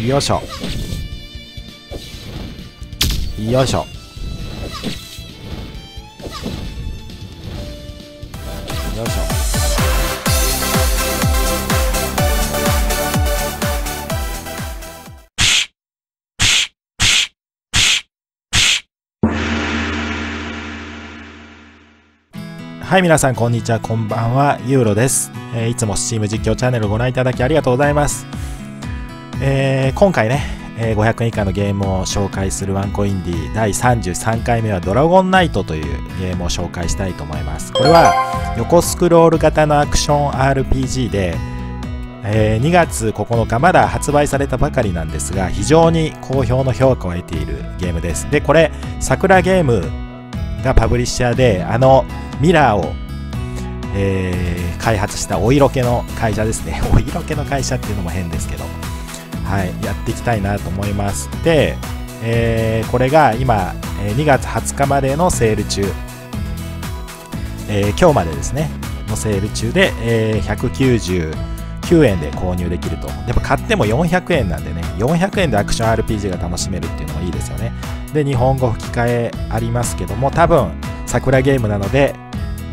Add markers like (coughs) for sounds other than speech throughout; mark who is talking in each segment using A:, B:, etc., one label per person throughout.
A: よいしょ。よいしょ。よいしょ。はい、皆さん、こんにちは、こんばんは、ユーロです。えーいつも Steam 実況チャンネルをご覧いただきありがとうございます。えー今回ね、え500円以下のゲームを紹介するワンコインディ第33回目はドラゴンナイトというゲームを紹介したいと思います。これは横スクロール型のアクション RPG で、えー2月9日まだ発売されたばかりなんですが非常に好評の評価を得ているゲームです。で、これ、桜ゲームがパブリッシャーであのミラーを、えー開発したお色気の会社ですね (laughs) お色気の会社っていうのも変ですけどはいやっていきたいなと思いますで、えーこれが今2月20日までのセール中、えー今日までですね。のセール中で、えー199円で購入できると。でも買っても400円なんでね。400円でアクション RPG が楽しめるっていうのもいいですよね。で日本語吹き替えありますけども多分桜ゲームなので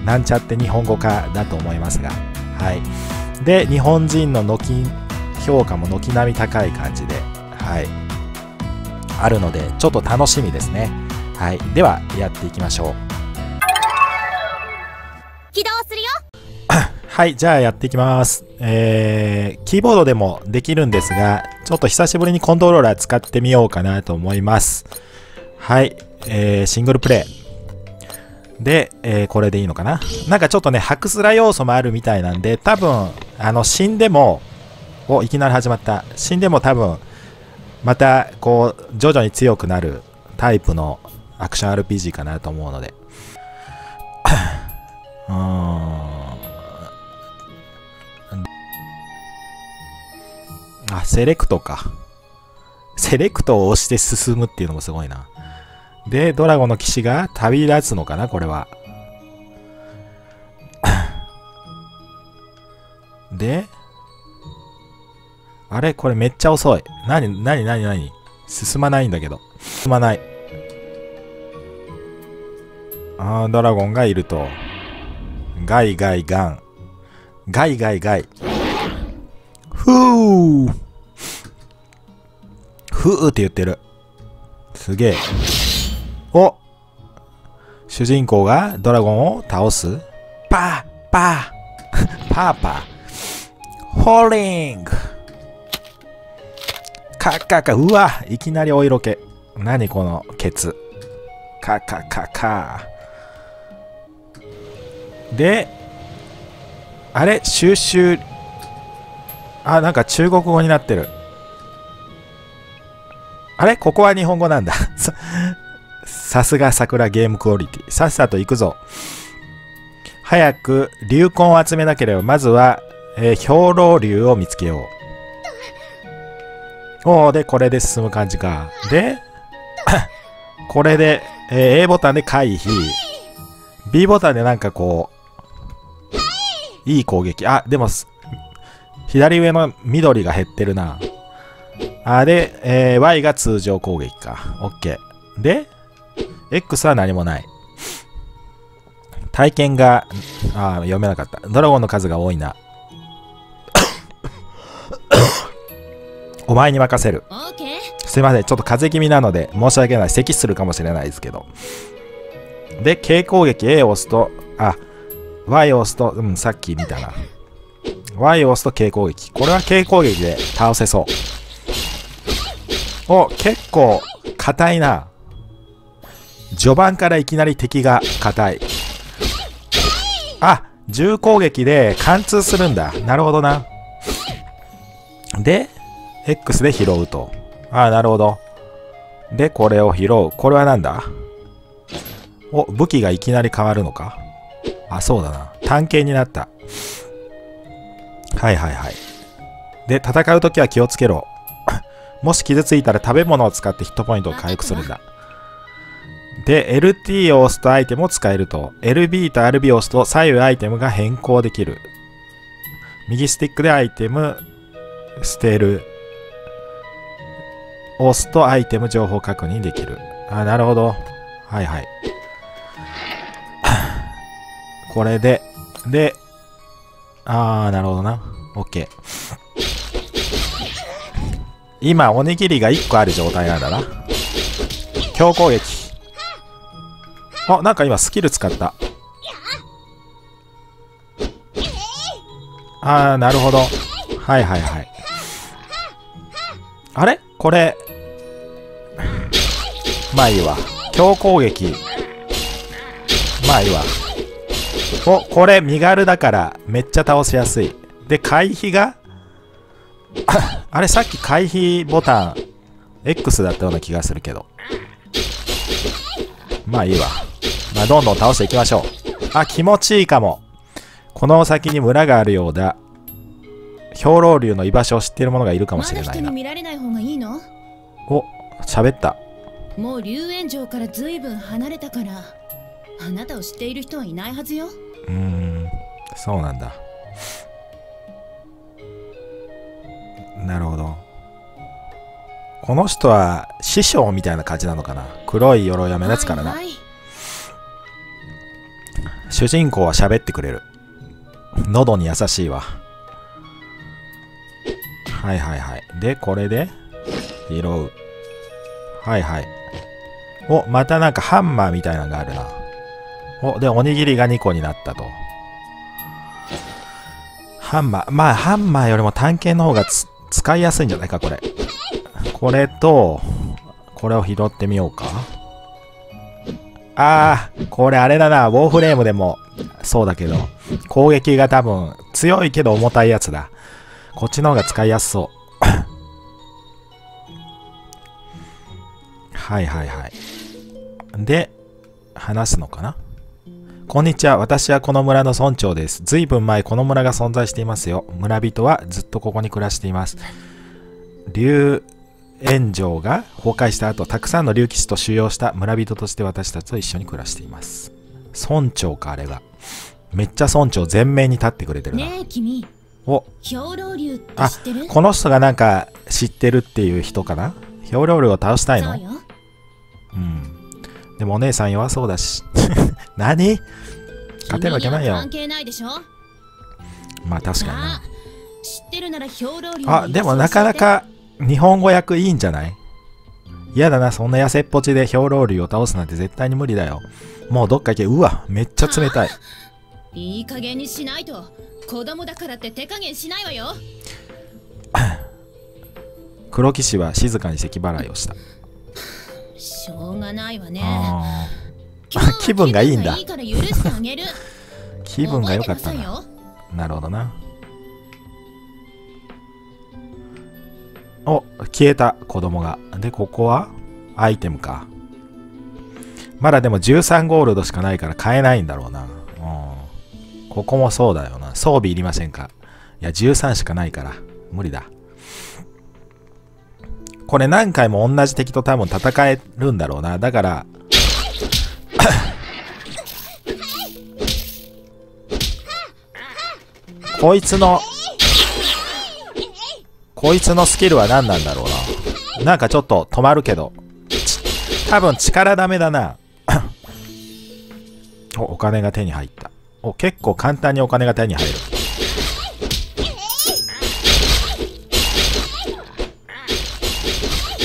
A: なんちゃって日本語化だと思いますが。はい。で日本人の軒評価も軒並み高い感じではい。あるのでちょっと楽しみですね。はい。ではやっていきましょう。
B: 起動するよ。(coughs)
A: はい、じゃあやっていきます。えー、キーボードでもできるんですが、ちょっと久しぶりにコントローラー使ってみようかなと思います。はい、えー、シングルプレイ。で、えーこれでいいのかな？なんかちょっとね、ハクスラ要素もあるみたいなんで、多分、あの、死んでも、お、いきなり始まった。死んでも多分、また、こう、徐々に強くなるタイプのアクション RPG かなと思うので。(coughs) うん。あ、セレクトか。セレクトを押して進むっていうのもすごいな。で、ドラゴンの騎士が旅立つのかなこれは。(coughs) で、あれこれめっちゃ遅い。なに、なになになに進まないんだけど。進まない。あー、ドラゴンがいると。ガイガイガン。ガイガイガイ。ふーふーって言ってる。すげえ。お主人公がドラゴンを倒す？パー (laughs) パーパーパーホーリングカカカうわいきなりお色気。何このケツ。カカカカで、あれ収集あ、なんか中国語になってる。あれここは日本語なんだ。(laughs) さすが桜ゲームクオリティ。さっさと行くぞ。早く流魂を集めなければ、まずは、えー兵糧竜を見つけよう。おー、で、これで進む感じか。で、(coughs) これで、えー A ボタンで回避。B ボタンでなんかこう、いい攻撃。あ、でも、左上の緑が減ってるな。あ、で、えー Y が通常攻撃か。OK。で、X は何もない。体験が、あ、読めなかった。ドラゴンの数が多いな。お前に任せる。すいません。ちょっと風邪気味なので、申し訳ない。咳するかもしれないですけど。で、軽攻撃 A を押すと、あ、Y を押すと、うん、さっき見たな。Y を押すと軽攻撃。これは軽攻撃で倒せそう。お、結構、硬いな。序盤からいきなり敵が硬い。あ、重攻撃で貫通するんだ。なるほどな。で、X で拾うと。ああ、なるほど。で、これを拾う。これはなんだ？お、武器がいきなり変わるのか？あ、そうだな。単形になった。はいはいはい。で、戦うときは気をつけろ。(laughs) もし傷ついたら食べ物を使ってヒットポイントを回復するんだ。で、LT を押すとアイテムを使えると。LB と RB を押すと左右アイテムが変更できる。右スティックでアイテム捨てる。押すとアイテム情報確認できる。あ、なるほど。はいはい。(coughs) これで、で、あー、なるほどな。オッケー。今、おにぎりが1個ある状態なんだな。強攻撃。あ、なんか今スキル使った。あー、なるほど。はいはいはい。あれ？これ。まあいいわ。強攻撃。まあいいわ。お、これ身軽だからめっちゃ倒しやすい。で、回避が (coughs) あれさっき回避ボタン X だったような気がするけど。まあいいわ。まあどんどん倒していきましょう。あ、気持ちいいかも。この先に村があるようだ。兵糧竜の居場所を知っている者がいるかもしれないな。お、喋った。
B: もう龍炎城から随分離れたから、あなたを知っている人はいないはずよ。
A: うーん、そうなんだ。なるほど。この人は師匠みたいな感じなのかな？黒い鎧は目立つからな。はいはい、主人公は喋ってくれる。喉に優しいわ。はいはいはい。で、これで拾う。はいはい。お、またなんかハンマーみたいなのがあるな。お、で、おにぎりが2個になったと。ハンマー。まあ、ハンマーよりも探検の方が使いやすいんじゃないか、これ。これと、これを拾ってみようか。あー、これあれだな。ウォーフレームでもそうだけど、攻撃が多分強いけど重たいやつだ。こっちの方が使いやすそう。(coughs) はいはいはい。で、話すのかな？こんにちは。私はこの村の村長です。ずいぶん前、この村が存在していますよ。村人はずっとここに暮らしています。竜炎上が崩壊した後、たくさんの竜騎士と収容した村人として私たちと一緒に暮らしています。村長か、あれが。めっちゃ村長全面に立ってくれてるな。
B: ねえ、君。
A: お
B: 兵糧竜って知ってる？
A: あ、この人がなんか知ってるっていう人かな？兵糧竜を倒したいの？うん。でもお姉さん弱そうだし。(laughs) 何勝てるわけないよ。
B: 関係ないでしょ？
A: まあ確かにな。
B: 知ってるなら兵糧
A: あ、でもなかなか日本語訳いいんじゃない？嫌だな、そんな痩せっぽちで兵糧竜を倒すなんて絶対に無理だよ。もうどっか行け。うわ、めっちゃ冷たい。
B: いい加減にしないと。子供だからって手加減しないわよ。(laughs)
A: 黒騎士は静かに咳払いをした。
B: しょうがないわね。(laughs)
A: 気分がいいんだ。気分が (laughs) 良かったな。なるほどな。お、消えた子供が。で、ここは？アイテムか。まだでも13ゴールドしかないから買えないんだろうな。うん。ここもそうだよな。装備いりませんか？いや、13しかないから。無理だ。これ何回も同じ敵と多分戦えるんだろうな。だから、こいつの、こいつのスキルは何なんだろうな。なんかちょっと止まるけど。多分力ダメだな。(coughs) お、お金が手に入った。お、結構簡単にお金が手に入る。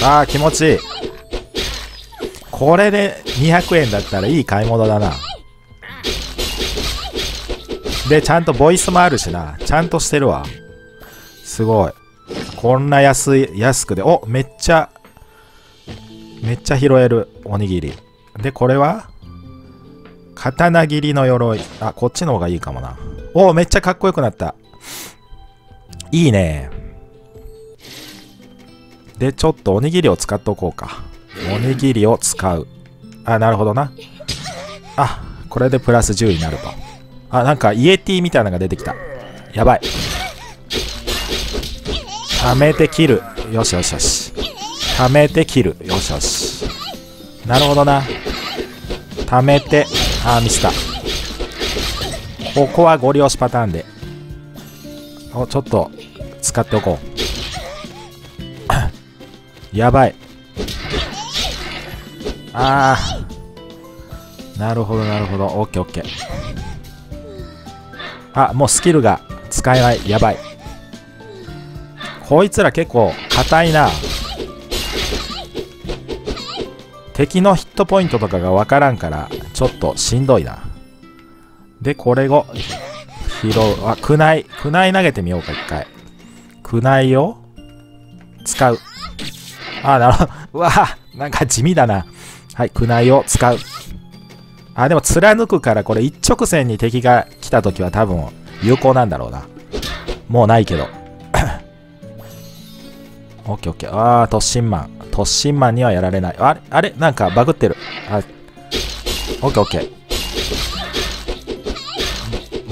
A: ああ、気持ちいい。これで200円だったらいい買い物だな。で、ちゃんとボイスもあるしな。ちゃんとしてるわ。すごい。こんな安い、安くで。お、めっちゃ、めっちゃ拾える。おにぎり。で、これは刀切りの鎧。あ、こっちの方がいいかもな。お、めっちゃかっこよくなった。いいね。で、ちょっとおにぎりを使っておこうか。おにぎりを使う。あ、なるほどな。あ、これでプラス10になると。あ、なんかイエティみたいなのが出てきた。やばい。はめて切る。よしよしよし。はめて切る。よしよし。なるほどな。溜めて、あ、ミスった。ここはゴリ押しパターンで。お、ちょっと、使っておこう。やばい。ああなるほどなるほど。オッケーオッケー。あもうスキルが使えない。やばい。こいつら結構硬いな。敵のヒットポイントとかがわからんからちょっとしんどいな。でこれを拾う。あクナイクナイ投げてみようか一回。クナイを使う。あなるほど。うわなんか地味だな。はいクナイを使う。あでも貫くからこれ一直線に敵が来た時は多分有効なんだろうな。もうないけど。(coughs) オッケーオッケー。ああ突進マン突進マンにはやられない。あれあれ？なんかバグってる。あオッケーオッケー。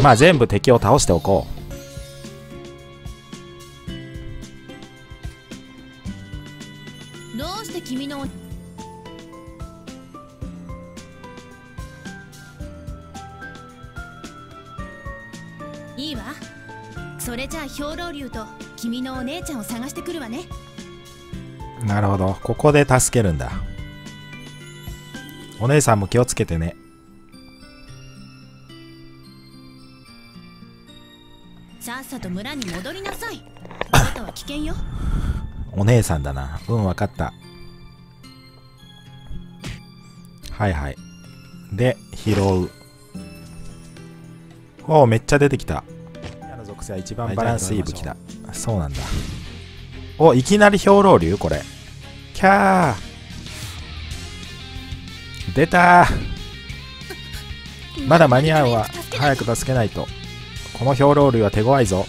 A: まあ全部敵を倒しておこ
B: ど君の。いいわ。それじゃあ兵糧竜と君のお姉ちゃんを探してくるわね。
A: うなるほど。ここで助けるんだ。お姉さんも気をつけてね。
B: さっさと村に戻りなさい。(laughs) あなたは危険よ。
A: お姉さんだな。うん分かったはいはい。で拾う。おおめっちゃ出てきた。矢の属性は一番バランスいい武器だ。そうなんだ。おいきなり兵糧竜これ。キャー。出たー。(laughs) まだ間に合うわ。早く助けないと。この兵糧竜は手強いぞ。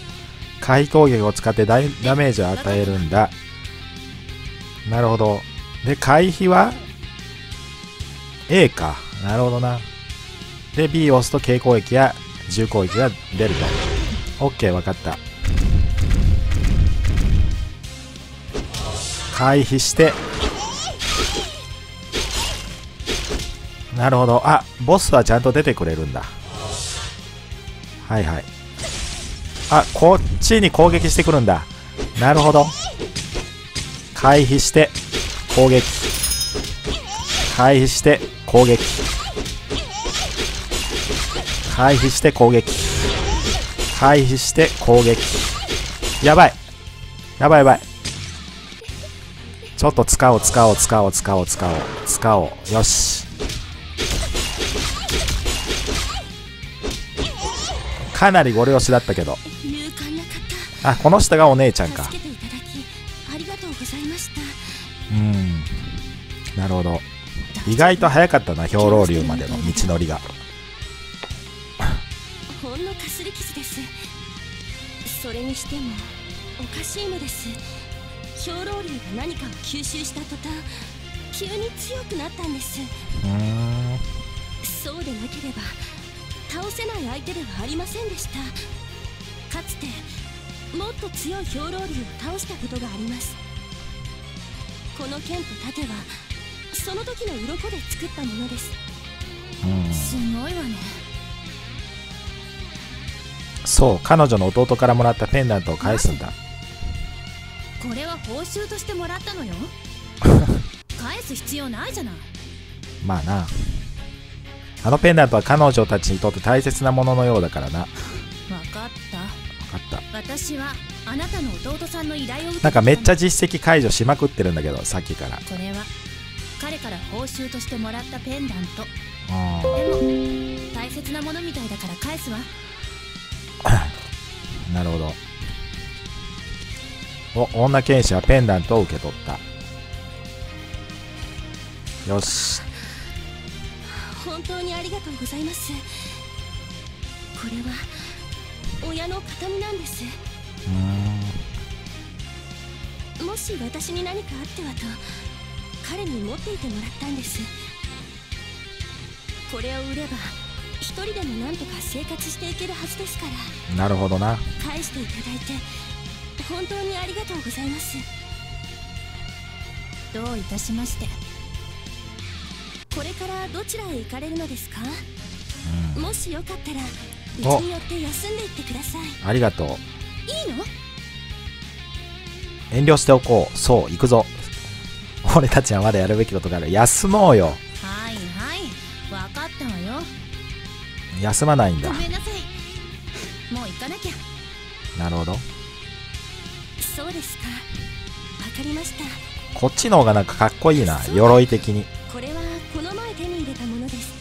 A: 回避攻撃を使ってダメージを与えるんだ。なるほど。で回避は？A か。なるほどな。で B を押すと軽攻撃や重攻撃が出ると。OK 分かった。回避して。なるほど。あボスはちゃんと出てくれるんだ。はいはい。あこっちに攻撃してくるんだ。なるほど。回避して。攻撃。回避して攻撃。回避して攻撃。回避して攻撃。やばい。やばいやばい。ちょっと使おう使おう使おう使おう使おう。使おうよし。かなりご利用しだったけど。あこの人がお姉ちゃんか。
C: う
A: ん。なるほど意外と早かったな兵糧竜までの道のりが。
C: ほんのかすり傷です。それにしてもおかしいのです。兵糧竜が何かを吸収した途端急に強くなったんです。そうでなければ倒せない相手ではありませんでした。かつてもっと強い兵糧竜を倒したことがあります。この剣と盾はその時の鱗で作ったものです。
A: うん。
B: すごいわね。
A: そう彼女の弟からもらったペンダントを返すんだ。
B: これは報酬としてもらったのよ。(laughs) 返す必要ないじゃない。
A: まあな。あのペンダントは彼女たちにとって大切なもののようだからな。
B: わかった。
A: 分かった。
B: 私はあなたの弟さんの依頼を
A: なんかめっちゃ
B: き
A: 実績解除しまくってるんだけどさっきから。
B: これは彼から報酬としてもらったペンダント。
A: うん
B: でも大切なものみたいだから返すわ。(coughs)
A: なるほど。お女剣士はペンダントを受け取った。よし。
C: 本当にありがとうございます。これは親の形見なんです。もし私に何かあってはと彼に持っていてもらったんです。これを売れば一人でもなんとか生活していけるはずですから。
A: なるほどな。
C: 返していただいて本当にありがとうございます。
B: どういたしまして。
C: これからどちらへ行かれるのですか？
A: うん。
C: もしよかったら
A: お。
C: うちに寄って休んでいってください。
A: ありがとう。
B: いいの？
A: 遠慮しておこう。そう行くぞ (laughs) 俺たちはまだやるべきことがある。休もうよ。
B: はいはい。分かったわよ。
A: 休まないんだ。
B: ごめんなさい。もう行かなきゃ。
A: なるほど。
C: そうですか。わかりました。
A: こっちの方がなんかかっこいいな。鎧的に。
C: これはこの前手に入れたものです。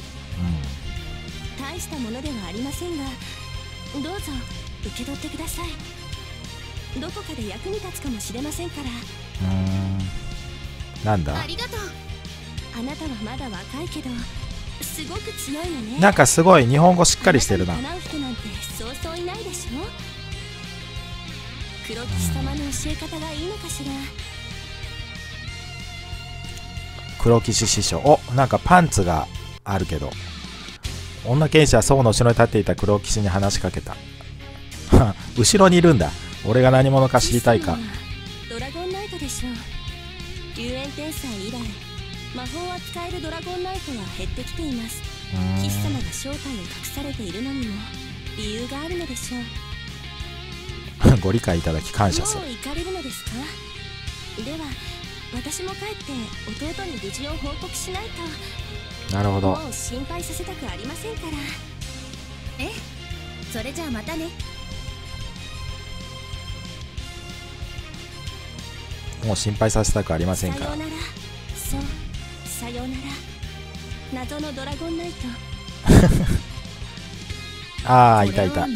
A: う
C: 大したものではありませんがどうぞ受け取ってください。どこかで役に立つかもしれませんから。
A: んうーんなんだ？
B: ありがとう。
C: あなたはまだ若いけどすごく強いのね。
A: なんかすごい日本語しっかりしてるな。
C: あなう人なんてそうそういないでしょ？黒騎士様の教え方がいいのかしら？
A: 黒騎士師匠。おなんかパンツがあるけど。女剣士は宋の後ろに立っていた黒騎士に話しかけた。(laughs) 後ろにいるんだ。俺が何者か知りたいか
C: 魔法は使えるドラゴンナイトは減ってきています。騎士様が正体を隠されているのにも理由があるのでしょう。(laughs)
A: ご理解いただき感謝する。
C: もう行かれるのですか？では私も帰って弟に無事を報告しないと。
A: なるほど。
C: もう心配させたくありませんから。
B: え？それじゃあまたね。
A: もう心配させたくありませんから。
C: そうさようなら。謎のドラゴンナイト。(laughs)
A: ああいたいた。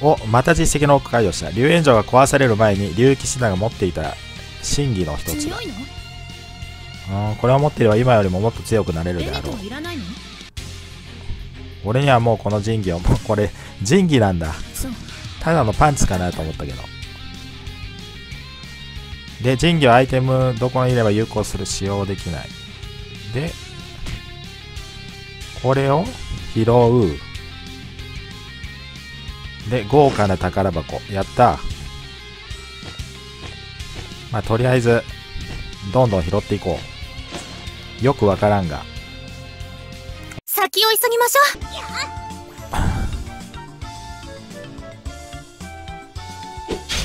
A: おまた実績の奥解除した。竜炎城が壊される前に竜騎士団が持っていた真偽の一つだ。
B: 強いの？
A: うんこれを持っていれば今よりももっと強くなれるであろう。俺にはもうこの神器をもうこれ神器なんだ。ただのパンツかなと思ったけどで神器はアイテムどこにいれば有効する使用できない。でこれを拾う。で豪華な宝箱。やった。まあとりあえずどんどん拾っていこう。よくわからんが。
B: 先を急ぎましょ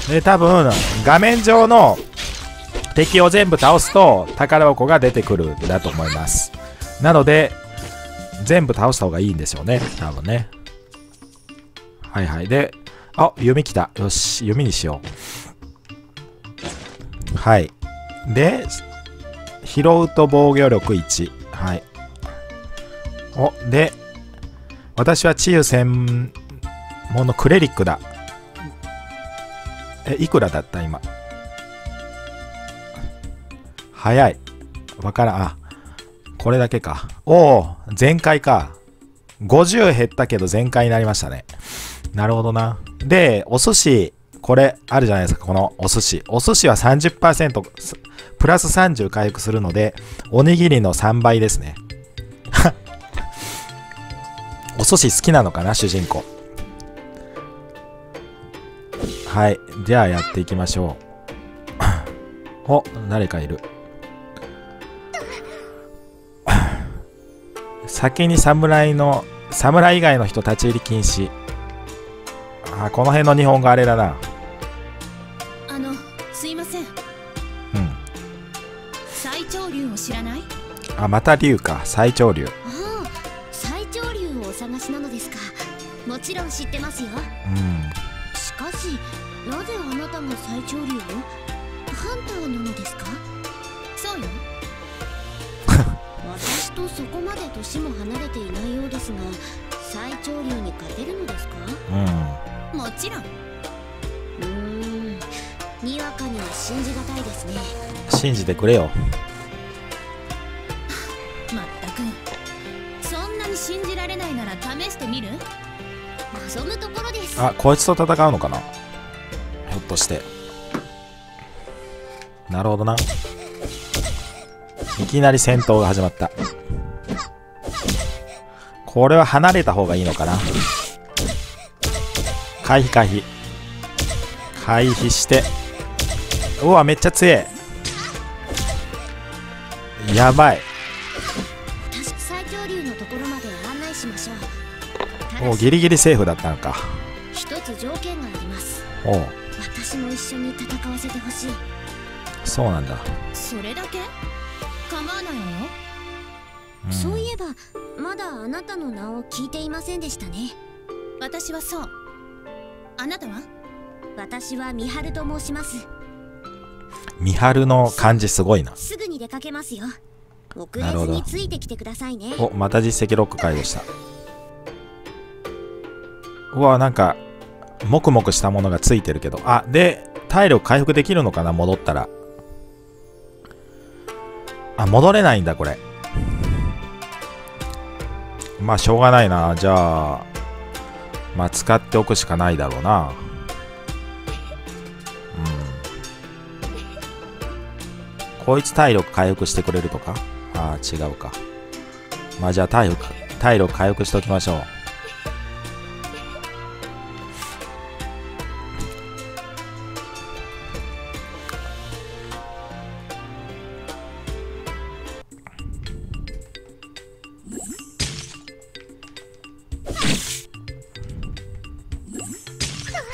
B: う。(laughs)
A: で多分画面上の敵を全部倒すと宝箱が出てくるんだと思います。なので全部倒した方がいいんでしょうね。多分ね。はいはい。であ弓来た。よし。弓にしよう。はい。で拾うと防御力1はい。おで私は治癒専門のクレリックだ。え、いくらだった今？早い。わからん。あ、これだけか。おお、全開か。50減ったけど全開になりましたね。なるほどな。で、お寿司、これあるじゃないですか、このお寿司。お寿司は30%、プラス30回復するので、おにぎりの3倍ですね。(laughs) お寿司好きなのかな、主人公。はい。じゃあやっていきましょう。(laughs) お、誰かいる。先に侍の、侍以外の人立ち入り禁止。あ、この辺の日本語あれだな。
B: あのすいません
A: うん。
B: 最長竜を知らない？
A: あ、また竜か。最長竜。くれよ。
B: まったくそんなに信じられないなら試してみる？
C: 望むところです
A: あ、こいつと戦うのかな？ひょっとして。なるほどな。いきなり戦闘が始まった。これは離れた方がいいのかな？回避回避。回避して。うわ、めっちゃ強い。やばい。
C: 最長竜のところまで案内しましょう。
A: ギリギリセーフだったのか。
C: 一つ条件があります。
A: おう。
C: 私も一緒に戦わせてほしい。
A: そうなんだ、
B: それだけ？構わないわよ
A: うん。
C: そういえばまだあなたの名を聞いていませんでしたね。
B: 私はそう。あなたは？
C: 私は美晴と申します
A: 美晴の漢字すごいな。
C: すぐに出かけますよ。遅れ
A: なるほど。
C: ずについてきてくださいね。
A: おまた実績ロック解除した。うわなんかもくもくしたものがついてるけど。あで体力回復できるのかな？戻ったら。あ戻れないんだこれ。まあしょうがないな。じゃあまあ使っておくしかないだろうなこいつ体力回復してくれるとか？ああ違うか。まあじゃあ体力体力回復しておきましょう。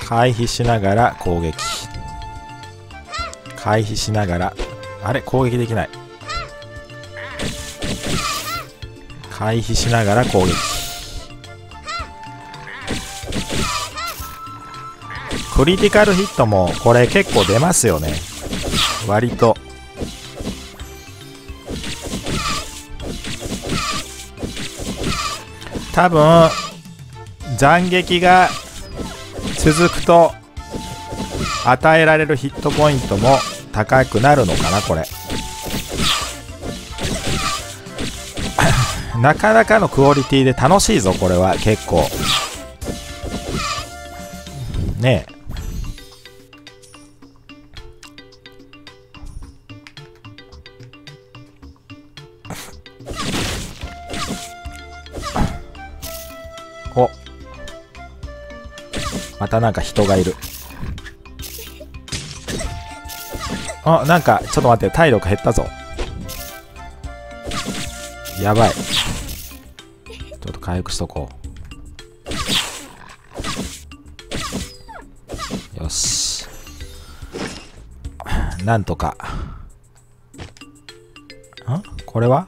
A: 回避しながら攻撃。回避しながらあれ攻撃できない。回避しながら攻撃。クリティカルヒットもこれ結構出ますよね。割と。多分斬撃が続くと与えられるヒットポイントも高くなるのかなこれ。(coughs) なかなかのクオリティで楽しいぞこれは結構。ねえ。お。またなんか人がいる。あなんかちょっと待って体力減ったぞ。やばい。ちょっと回復しとこう。よし。なんとか。んこれは？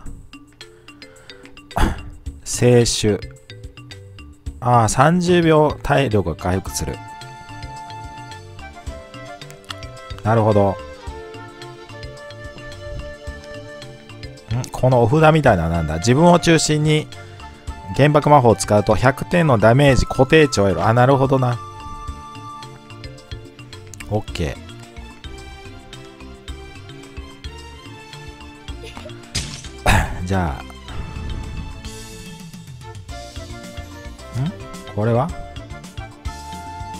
A: 静止ああ30秒体力が回復する。なるほど。このお札みたいななんだ。自分を中心に原爆魔法を使うと100点のダメージ固定値を得る。あなるほどな。OK (laughs) じゃあん？これは？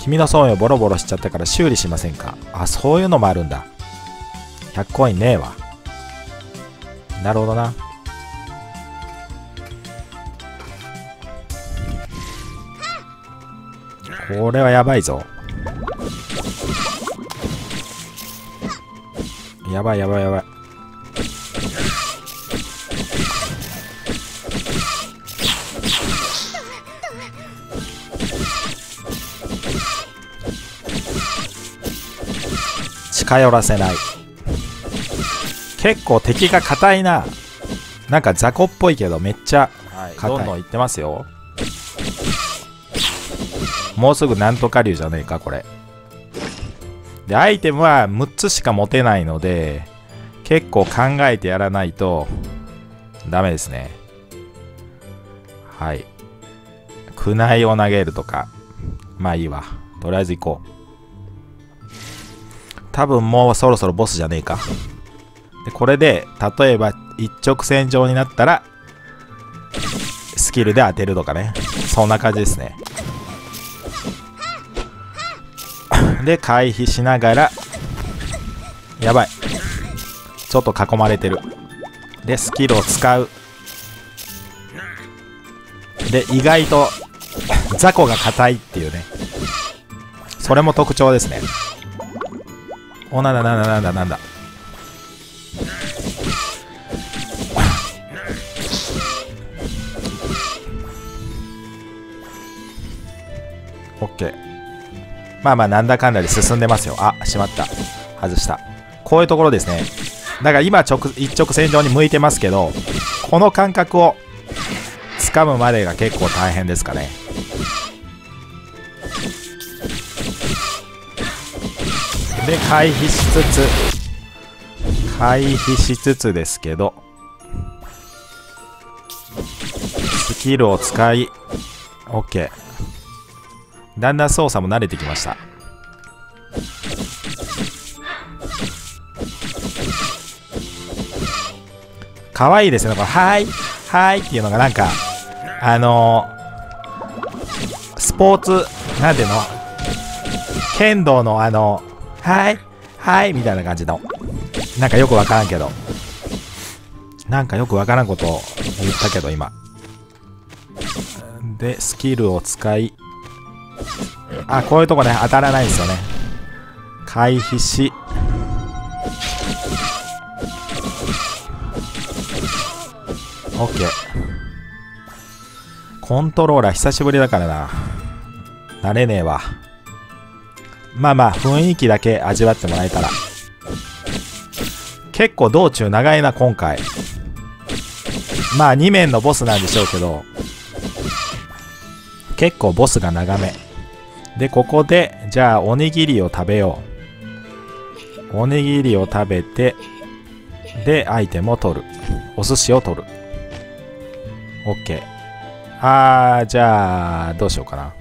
A: 君の損をボロボロしちゃったから修理しませんか？あそういうのもあるんだ。100コインねえわ。なるほどな。これはやばいぞ。やばいやばいやばい。近寄らせない。結構敵が硬いな。なんか雑魚っぽいけどめっちゃ硬い。どんどんいってますよ。もうすぐなんとか竜じゃねえかこれ。でアイテムは6つしか持てないので結構考えてやらないとダメですね。はい。苦内を投げるとか。まあいいわ。とりあえず行こう。多分もうそろそろボスじゃねえかでこれで例えば一直線上になったらスキルで当てるとかね。そんな感じですね。(laughs) で回避しながらやばい。ちょっと囲まれてる。でスキルを使う。で意外と雑魚が硬いっていうね。それも特徴ですね。おなんだなんだなんだなんだ。オッケーまあまあなんだかんだで進んでますよ。あしまった。外した。こういうところですね。だから今直一直線上に向いてますけどこの感覚を掴むまでが結構大変ですかね。で回避しつつ回避しつつですけどスキルを使い OK だんだん操作も慣れてきました。可愛いですね。この「はいはい」っていうのがなんかあのー、スポーツなんていうの？剣道のあのはいはいみたいな感じの。なんかよくわからんけど。なんかよくわからんことを言ったけど今。でスキルを使いあこういうとこね当たらないですよね。回避し。OK コントローラー久しぶりだからな。慣れねえわ。まあまあ雰囲気だけ味わってもらえたら。結構道中長いな今回。まあ2面のボスなんでしょうけど。結構ボスが長め。でここでじゃあおにぎりを食べよう。おにぎりを食べてでアイテムを取る。お寿司を取る。OK あーじゃあどうしようかな。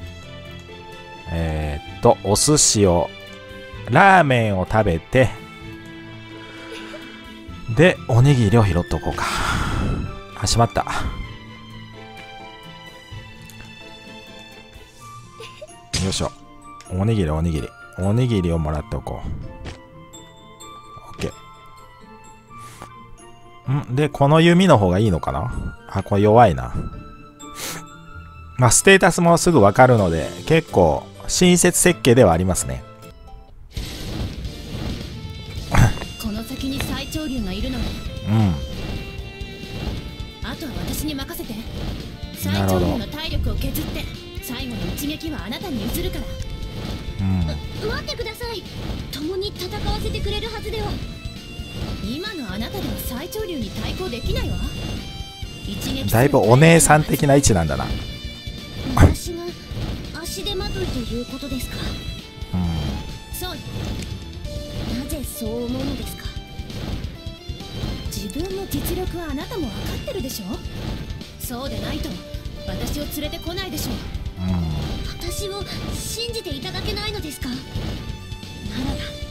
A: えー、っとお寿司をラーメンを食べてでおにぎりを拾っておこうか。あしまった。よいしょ。おにぎりおにぎり。おにぎりをもらっておこう。OK ん？でこの弓の方がいいのかな？あこれ弱いな。まあステータスもすぐわかるので結構親切設計ではありますね。
B: この先に最長竜がいるの。ね
A: うん。
B: あとは私に任せて。最長竜の体力を削って一撃はあなたに譲るから。
A: うん。
C: 待ってください。共に戦わせてくれるはずでは。
B: 今のあなたでは最長竜に対抗できないわ。一撃
A: だいぶお姉さん的な位置なんだな。
C: 私が足手まといということですか？
A: う
B: そう。よ
C: なぜそう思うのですか？
B: 自分の実力はあなたも分かってるでしょ？そうでないと私を連れてこないでしょ
A: んう。ん
C: 私を信じていただけないのですか？ならば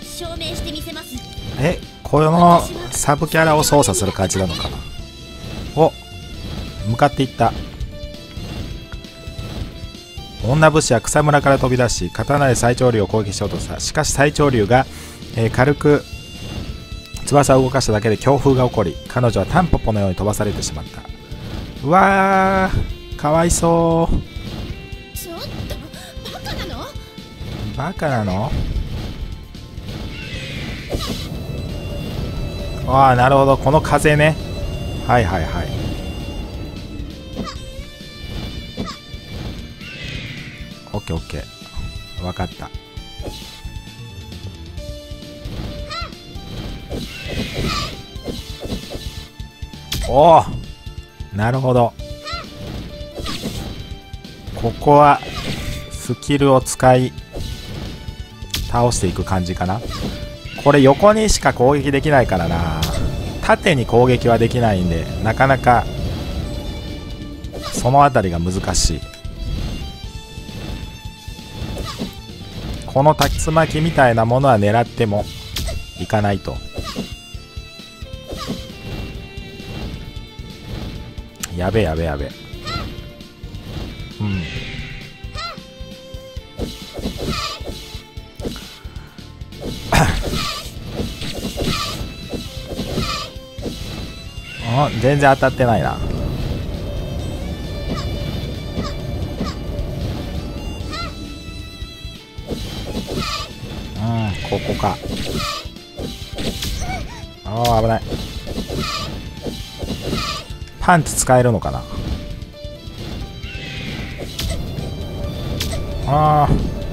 C: 証明してみせます。
A: えこのサブキャラを操作する感じなのかな？お向かっていった。女武士は草むらから飛び出し刀で最長竜を攻撃しようとした。しかし最長竜が、えー軽く翼を動かしただけで強風が起こり彼女はタンポポのように飛ばされてしまった。うわーかわいそう。
B: バカなの？
A: ああなるほど。この風ね。はいはいはい。オッケーオッケー。分かった。おおなるほど。ここはスキルを使い倒していく感じかな。これ横にしか攻撃できないからな。縦に攻撃はできないんでなかなかその辺りが難しい。この竜巻みたいなものは狙ってもいかないと。やべやべやべあ全然当たってないな。うんここか。ああ危ない。パンチ使えるのかな。あー。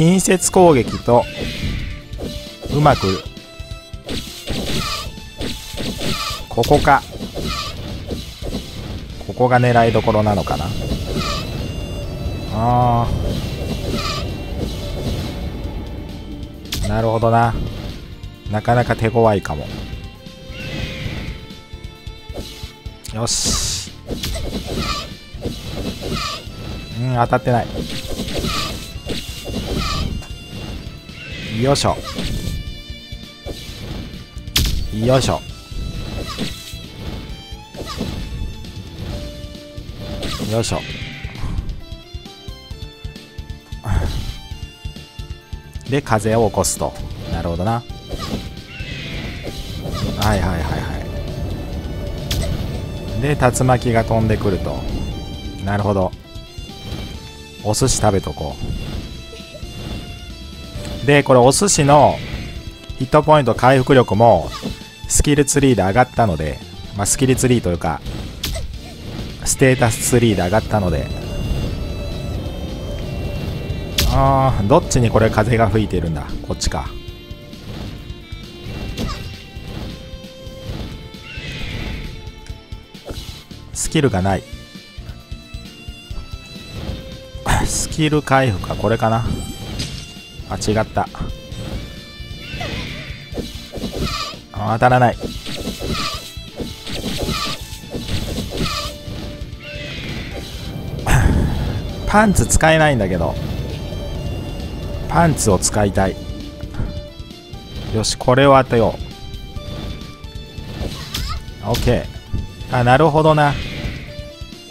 A: 近接攻撃とうまくここか。ここが狙いどころなのかな。あー。なるほどな。なかなか手強いかも。よし。うん当たってない。よいしょ。よいしょ。よいしょ。で風を起こすと。なるほどな。はいはいはいはい。で竜巻が飛んでくると。なるほど。お寿司食べとこう。でこれお寿司のヒットポイント回復力もスキルツリーで上がったので、まあ、スキルツリーというかステータスツリーで上がったので。あーどっちにこれ風が吹いてるんだ？こっちか。スキルがない。スキル回復かこれかな。あ違った。当たらない。パンツ使えないんだけど。パンツを使いたい。よしこれを当てよう。OK あなるほどな。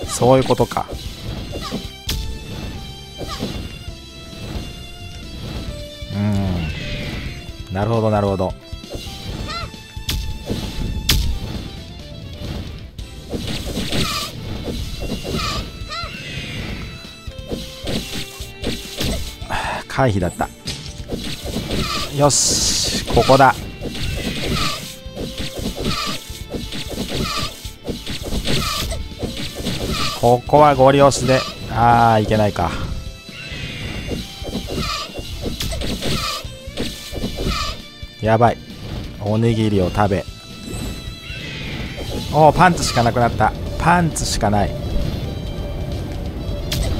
A: そういうことか。なるほどなるほど。回避だった。よしここだ。ここはゴリ押しで。ああいけないか。やばい。おにぎりを食べ。おおパンツしかなくなった。パンツしかない。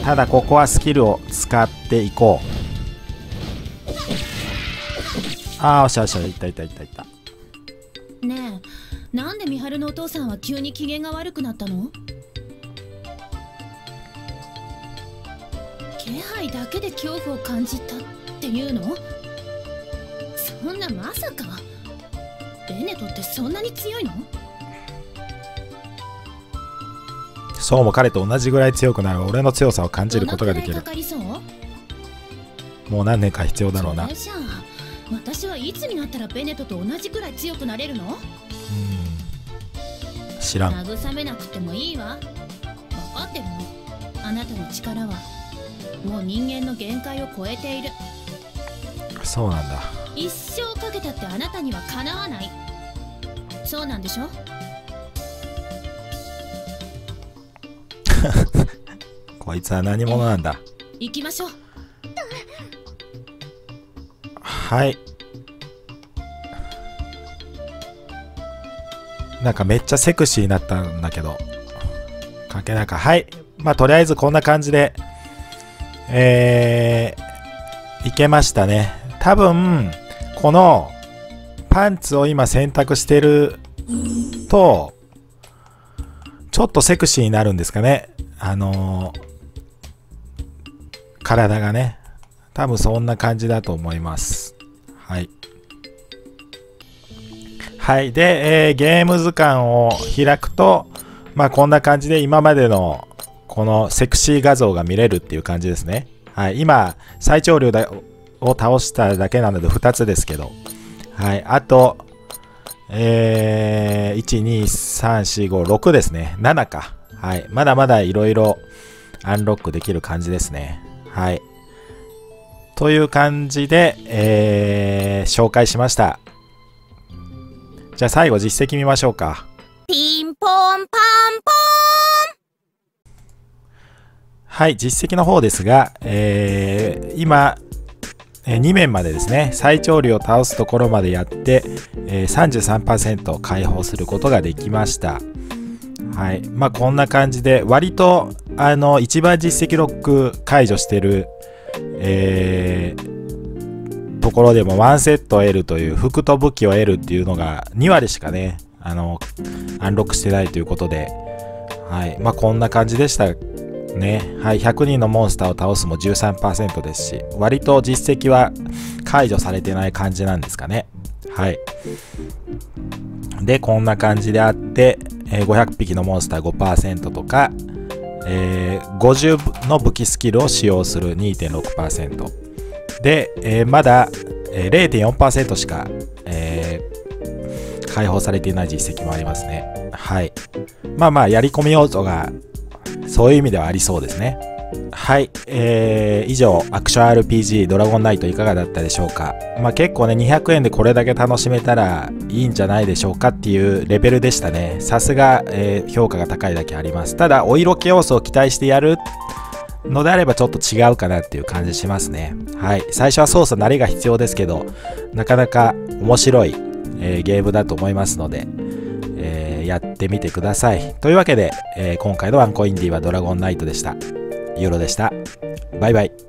A: ただここはスキルを使っていこう。ああおしゃおしゃいったいったいったいった。
B: ねえなんで美晴のお父さんは急に機嫌が悪くなったの？気配だけで恐怖を感じたっていうの？そんなまさかベネトってそんなに強いの？
A: そうも彼と同じぐらい強くなる俺の強さを感じることができる。もう何年か必要だろうな。
B: 私はいつになったらベネトと同じくらい強くなれるの？
A: うん。知らん。
B: 慰めなくてもいいわ。分かってるの？あなたの力は。もう人間の限界を超えている。
A: そうなんだ
B: 一生かけたってあなたにはかなわない。そうなんでしょ？(laughs)
A: こいつは何者なんだ？
B: 行きましょう。
A: はい。なんかめっちゃセクシーになったんだけど。かけなんか。はい。まあとりあえずこんな感じでえー、いけましたね。多分このパンツを今選択してるとちょっとセクシーになるんですかね。あのー体がね。多分そんな感じだと思います。はい。はい。で、えーゲーム図鑑を開くとまあこんな感じで今までのこのセクシー画像が見れるっていう感じですね。はい。今最長竜だを倒しただけなので2つですけどはいあとえー、1、2、3、4、5、6ですね。7か。はい。まだまだいろいろアンロックできる感じですね。はい。という感じで、えー、紹介しました。じゃあ最後実績見ましょうか。
C: ピンポンパンポ
A: はい、実績の方ですが、えー、今、え2面までですね最長竜を倒すところまでやって、33%解放することができました。はい。まあこんな感じで割とあの一番実績ロック解除してるえー、ところでもワンセットを得るという服と武器を得るっていうのが2割しかねあのアンロックしてないということで。はい。まあこんな感じでしたね。はい、100人のモンスターを倒すも13%ですし、割と実績は解除されてない感じなんですかね。はい。で、こんな感じであって、え、500匹のモンスター5%とか、えー、50の武器スキルを使用する2.6%。で、えー、まだ、え、0.4%しか、えー、解放されていない実績もありますね。はい。まあまあ、やり込み要素がそういう意味ではありそうですね。はい、えー、以上、アクション RPG ドラゴンナイトいかがだったでしょうか？まあ結構ね、200円でこれだけ楽しめたらいいんじゃないでしょうかっていうレベルでしたね。さすが、えー、評価が高いだけあります。ただ、お色気要素を期待してやるのであればちょっと違うかなっていう感じしますね。はい。最初は操作慣れが必要ですけど、なかなか面白い、えー、ゲームだと思いますので、やってみてください。というわけで、えー、今回のワンコインディはドラゴンナイトでした。ユーロでした。バイバイ。